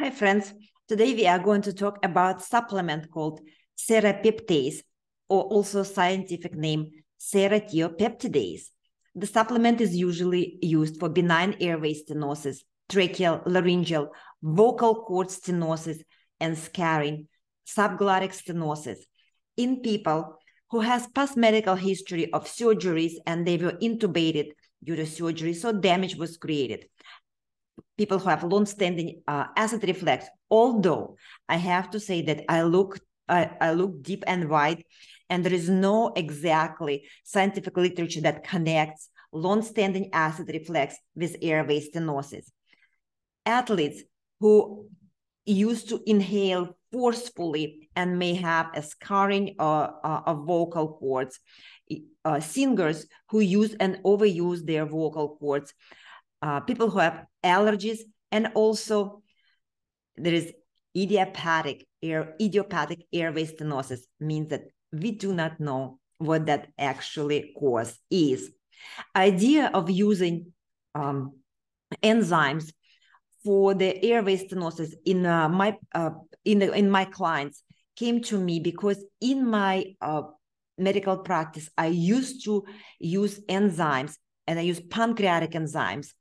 Hi, friends. Today we are going to talk about supplement called serrapeptase, or also scientific name serratiopeptidase. The supplement is usually used for benign airway stenosis, tracheal, laryngeal, vocal cord stenosis, and scarring, subglottic stenosis in people who has past medical history of surgeries and they were intubated due to surgery, so damage was created people who have long-standing uh, acid reflux. Although I have to say that I look I, I look deep and wide, and there is no exactly scientific literature that connects long-standing acid reflux with airway stenosis. Athletes who used to inhale forcefully and may have a scarring uh, uh, of vocal cords. Uh, singers who use and overuse their vocal cords uh, people who have allergies, and also there is idiopathic air idiopathic airway stenosis means that we do not know what that actually cause is. Idea of using um, enzymes for the airway stenosis in uh, my uh, in the, in my clients came to me because in my uh, medical practice I used to use enzymes and I use pancreatic enzymes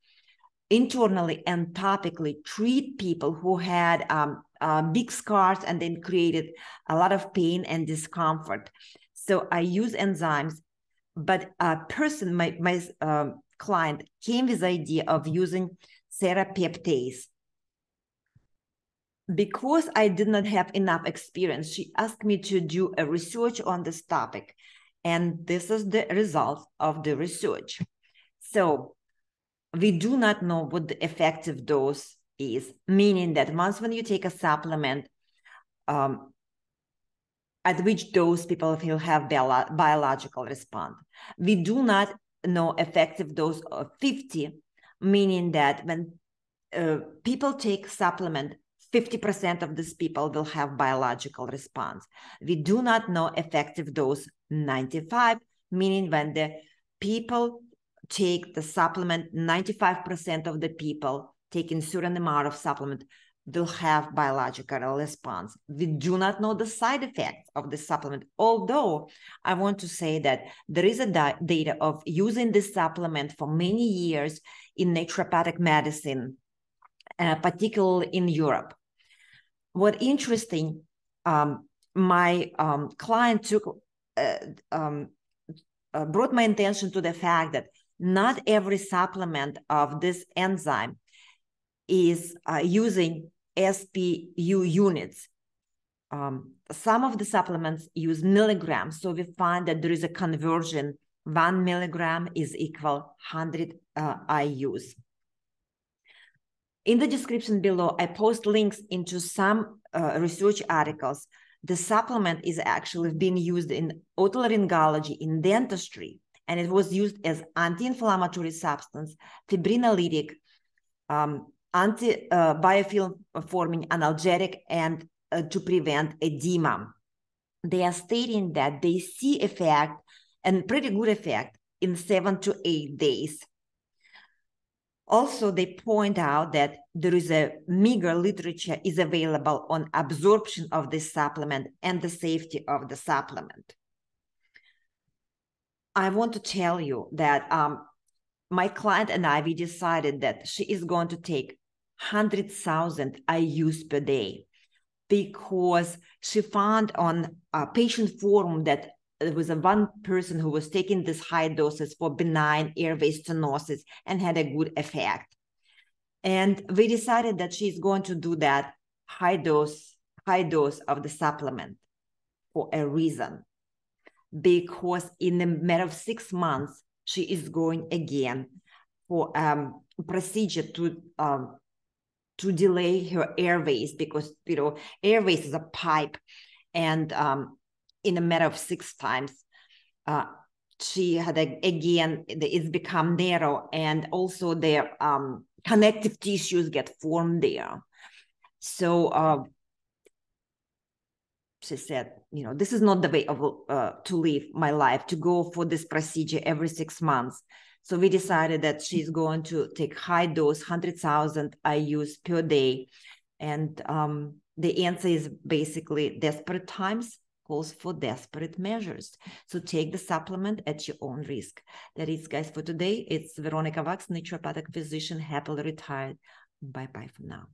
internally and topically treat people who had um, uh, big scars and then created a lot of pain and discomfort. So I use enzymes, but a person, my, my um, client came with the idea of using serrapeptase. Because I did not have enough experience, she asked me to do a research on this topic. And this is the result of the research. So we do not know what the effective dose is, meaning that once when you take a supplement, um, at which dose people will have bio- biological response. We do not know effective dose of 50, meaning that when uh, people take supplement, 50% of these people will have biological response. We do not know effective dose 95, meaning when the people take the supplement, 95% of the people taking certain amount of supplement will have biological response. We do not know the side effects of the supplement, although I want to say that there is a di- data of using this supplement for many years in naturopathic medicine, uh, particularly in Europe. What interesting, um, my um, client took uh, um, uh, brought my attention to the fact that not every supplement of this enzyme is uh, using SPU units. Um, some of the supplements use milligrams, so we find that there is a conversion. One milligram is equal 100 uh, IUs. In the description below, I post links into some uh, research articles. The supplement is actually being used in otolaryngology, in dentistry, and it was used as anti-inflammatory substance, fibrinolytic, um, anti uh, analgesic, and uh, to prevent edema. They are stating that they see effect and pretty good effect in seven to eight days. Also, they point out that there is a meager literature is available on absorption of this supplement and the safety of the supplement. I want to tell you that um, my client and I, we decided that she is going to take 100,000 IUs per day because she found on a patient forum that there was a one person who was taking this high doses for benign airway stenosis and had a good effect. And we decided that she's going to do that high dose, high dose of the supplement for a reason because in a matter of six months, she is going again for um, procedure to um, to delay her airways because you know airways is a pipe, and um, in a matter of six times, uh, she had a, again it's become narrow, and also their um, connective tissues get formed there. So uh, she said you know this is not the way of uh, to live my life to go for this procedure every six months so we decided that she's going to take high dose 100000 ius per day and um, the answer is basically desperate times calls for desperate measures. So take the supplement at your own risk. That is, guys, for today. It's Veronica Waks, naturopathic physician, happily retired. Bye bye for now.